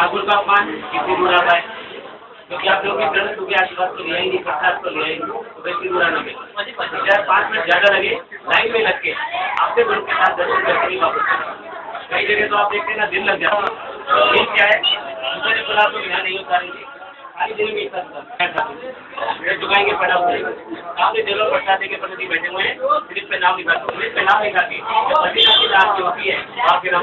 ठाकुर का अपमान किसी बुरा रहा है? क्योंकि आप लोग की तरह सुबह आशीर्वाद तो लिया ही प्रसाद तो लिया ही नहीं तो वैसे बुरा लगे चाहे पाँच मिनट ज़्यादा लगे, लाइन में लग के आपसे गुरु के साथ दर्शन करके ही। वापस कई जगह तो आप देखते ना, दिन लग जाता दिन क्या है? दूसरे को आप लोग यहाँ नहीं उतारेंगे। खाली दिन में सुना चुकाएँगे प्रणाम करेंगे आपने चलो प्रसाद के प्रति बैठे हुए हैं। स्लिप पे नाम लिखा पे नाम लिखा के का आपकी होती है आपके नाम